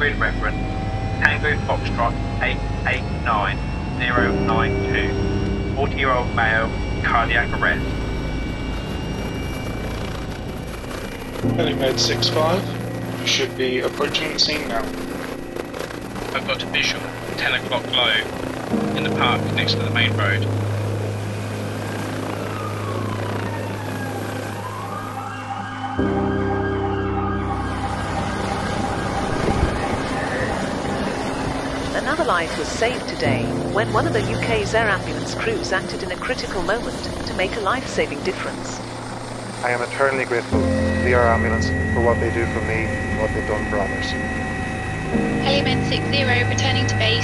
code reference Tango Foxtrot 889092. 40 year old male, cardiac arrest. Helimed 6-5, you should be approaching the scene now. I've got a visual, 10 o'clock low, in the park next to the main road. Another life was saved today when one of the UK's air ambulance crews acted in a critical moment to make a life-saving difference. I am eternally grateful to the Air Ambulance for what they do for me and what they've done for others. Helimed 60 returning to base.